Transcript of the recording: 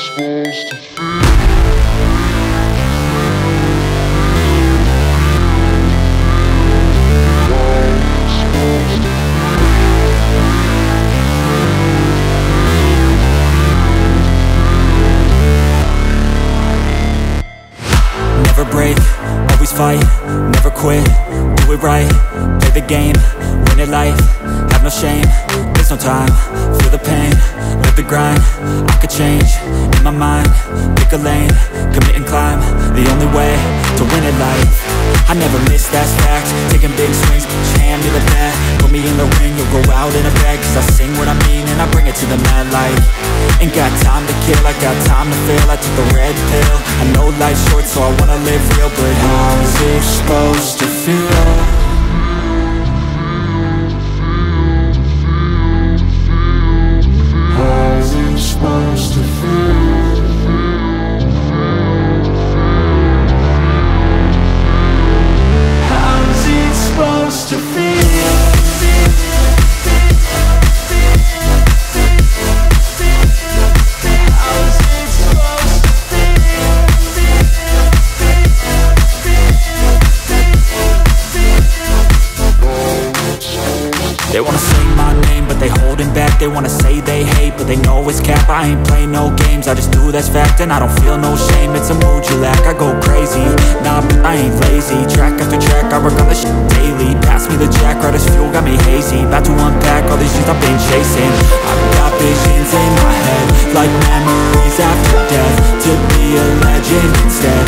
Never break, always fight, never quit, do it right, play the game, win it life, have no shame, there's no time, feel the pain, live the grind, I could change, my mind, pick a lane, commit and climb, the only way to win it life, I never miss, that's fact, taking big swings, each hand to the bat, put me in the ring, you'll go out in a bag, cause I sing what I mean and I bring it to the mad light, ain't got time to kill, I got time to feel, I took the red pill, I know life's short so I wanna live real, but how's it supposed to feel? They wanna say they hate, but they know it's cap. I ain't play no games, I just do that's fact And I don't feel no shame, it's a mood you lack I go crazy, nah, but I ain't lazy. Track after track, I work on this shit daily. Pass me the jack, right as fuel, got me hazy. About to unpack all these things I've been chasing. I've got visions in my head Like memories after death To be a legend instead